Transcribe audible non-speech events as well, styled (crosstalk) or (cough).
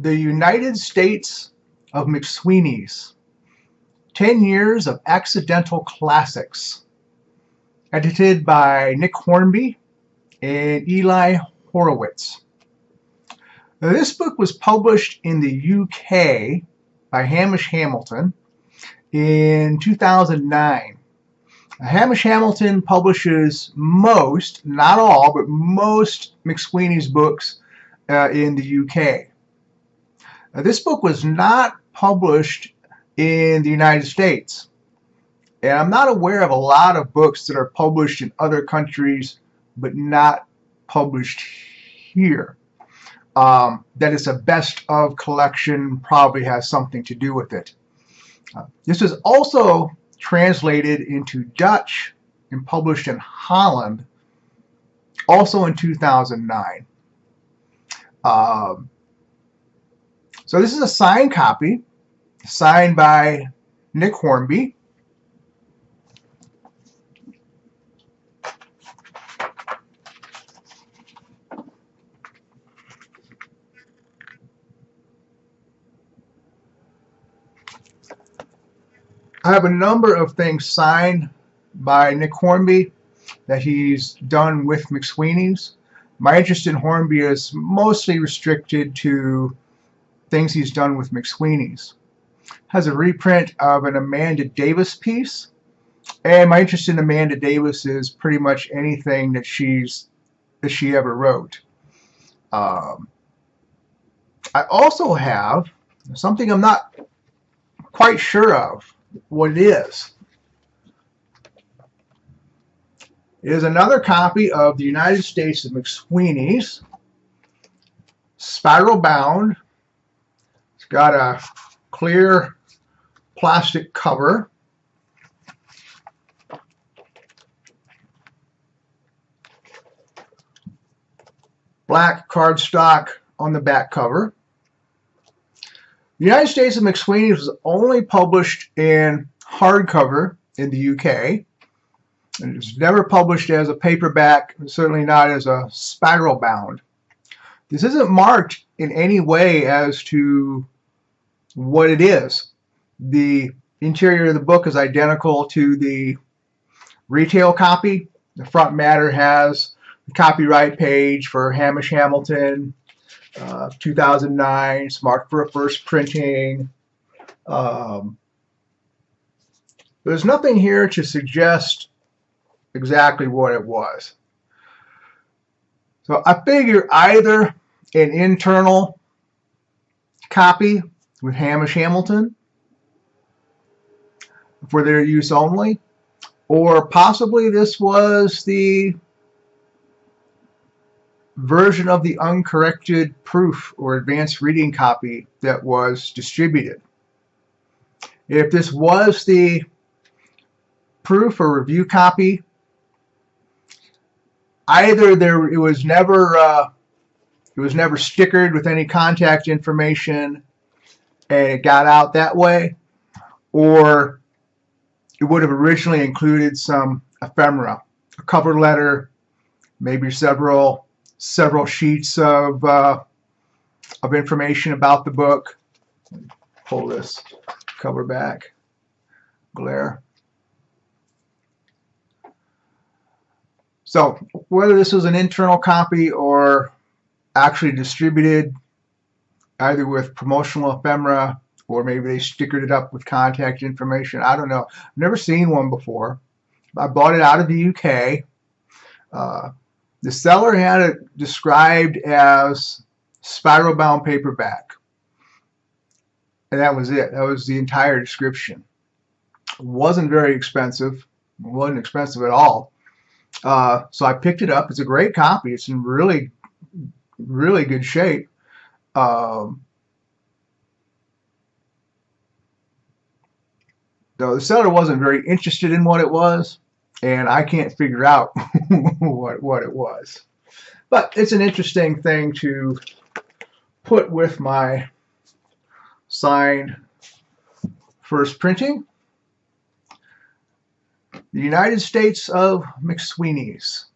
The United States of McSweeney's 10 Years of Accidental Classics. Edited by Nick Hornby and Eli Horowitz. Now, this book was published in the UK by Hamish Hamilton in 2009. Hamish Hamilton publishes most, not all, but most McSweeney's books uh, in the UK. This book was not published in the United States. And I'm not aware of a lot of books that are published in other countries but not published here. Um, that it's a best of collection probably has something to do with it. Uh, this was also translated into Dutch and published in Holland also in 2009. Um, so this is a signed copy, signed by Nick Hornby. I have a number of things signed by Nick Hornby that he's done with McSweeney's. My interest in Hornby is mostly restricted to things he's done with McSweeney's. Has a reprint of an Amanda Davis piece. And my interest in Amanda Davis is pretty much anything that she's that she ever wrote. Um, I also have something I'm not quite sure of what it is. It is another copy of the United States of McSweeney's, spiral bound. Got a clear plastic cover. Black cardstock on the back cover. The United States of McSweeney's was only published in hardcover in the UK. And it was never published as a paperback, certainly not as a spiral bound. This isn't marked in any way as to what it is. The interior of the book is identical to the retail copy. The front matter has the copyright page for Hamish Hamilton, uh, 2009. It's marked for a first printing. Um, there's nothing here to suggest exactly what it was. So I figure either an internal copy with Hamish Hamilton for their use only, or possibly this was the version of the uncorrected proof or advanced reading copy that was distributed. If this was the proof or review copy, either there it was never uh, it was never stickered with any contact information and it got out that way, or it would have originally included some ephemera, a cover letter, maybe several several sheets of, uh, of information about the book. Pull this cover back. Glare. So whether this was an internal copy or actually distributed either with promotional ephemera or maybe they stickered it up with contact information. I don't know. I've never seen one before. I bought it out of the UK. Uh, the seller had it described as spiral bound paperback. And that was it. That was the entire description. It wasn't very expensive. It wasn't expensive at all. Uh, so I picked it up. It's a great copy. It's in really, really good shape. Um, so the seller wasn't very interested in what it was and I can't figure out (laughs) what, what it was. But it's an interesting thing to put with my signed first printing. The United States of McSweeney's.